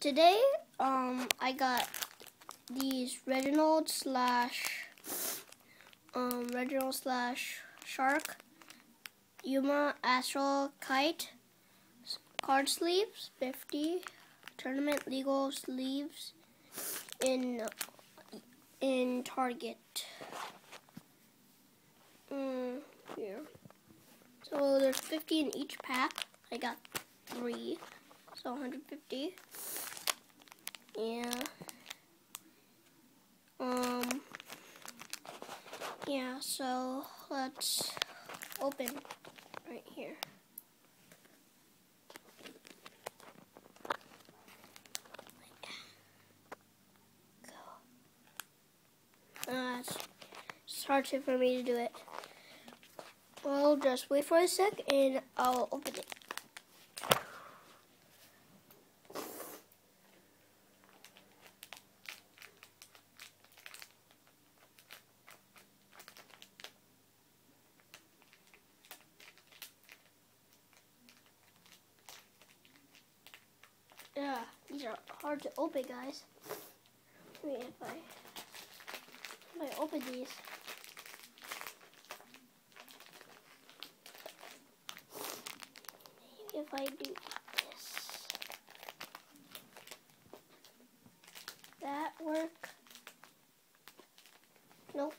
today, um, I got these Reginald slash, um, Reginald slash Shark, Yuma Astral Kite, card sleeves, 50, tournament legal sleeves in, in Target. Mm, here. So there's 50 in each pack. I got three, so 150. Yeah. Um. Yeah. So let's open right here. Uh, it's, it's hard to, for me to do it. Well, just wait for a sec and I'll open it. Yeah, these are hard to open, guys. Wait, if I, if I open these. Maybe if I do this. That work? Nope.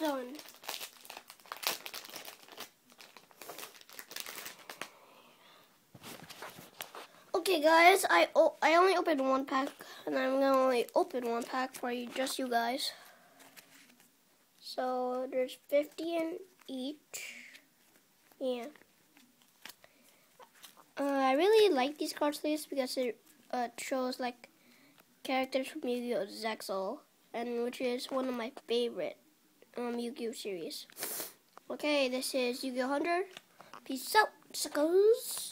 Done. Okay, guys, I I only opened one pack, and I'm gonna only open one pack for you, just you guys. So there's 50 in each. Yeah. Uh, I really like these card sleeves because it uh, shows like characters from Yu-Gi-Oh! Zexal and which is one of my favorite um, Yu-Gi-Oh series. Okay, this is Yu-Gi-Oh! Hunter. Peace out, suckers.